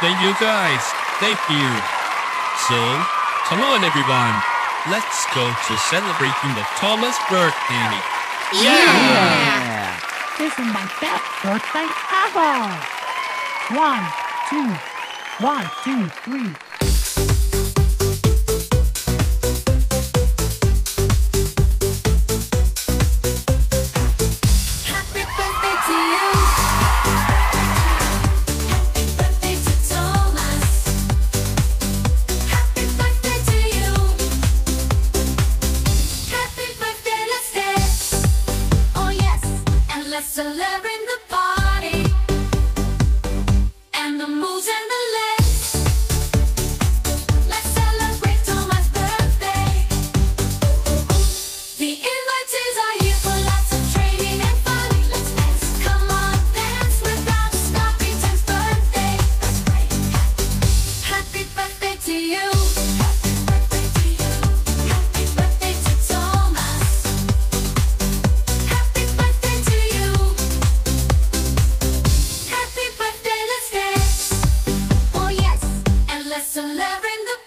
Thank you guys. Thank you. So, come on everyone. Let's go to celebrating the Tomas birthday. Yeah! yeah. This is my best birthday ever. One, two, one, two, three. Celebrating celebrate the party and the moves and the legs. So the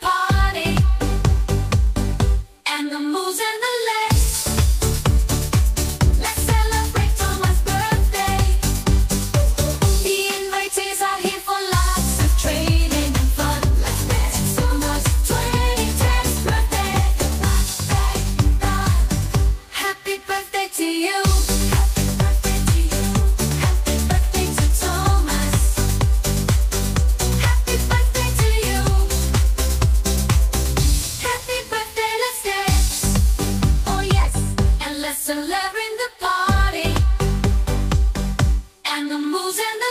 color in the party. And the moves and the